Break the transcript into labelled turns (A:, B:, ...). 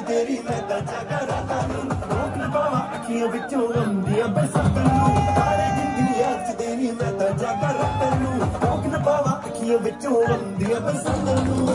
A: ਤੇਰੀ ਮੈਂ ਤਾਂ ਜਗਰਾ ਰਾਤਾਂ ਰੋਕ ਨਾ ਪਾਵਾਂ ਅੱਖੀਆਂ ਵਿੱਚੋਂ ਆਉਂਦੀਆਂ ਬਰਸਾਤਾਂ ਨੂੰ ਤਾਰੇ ਜਿੰਦਗੀ ਅੱਜ ਚ ਮੈਂ ਤਾਂ ਜਗਰਾ ਰਾਤਾਂ ਰੋਕ ਨਾ ਪਾਵਾਂ ਅੱਖੀਆਂ ਵਿੱਚੋਂ ਆਉਂਦੀਆਂ ਬਰਸਾਤਾਂ ਨੂੰ